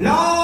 No!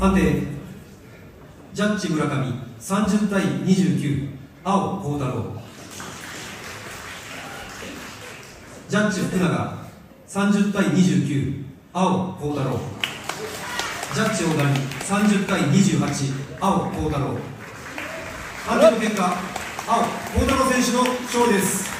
判定ジャッジ村上30対29青幸太郎。ジャッジ福永30対29青幸太郎。ジャッジ大谷30対28青幸太郎。判定の結果青幸太郎選手の勝利です。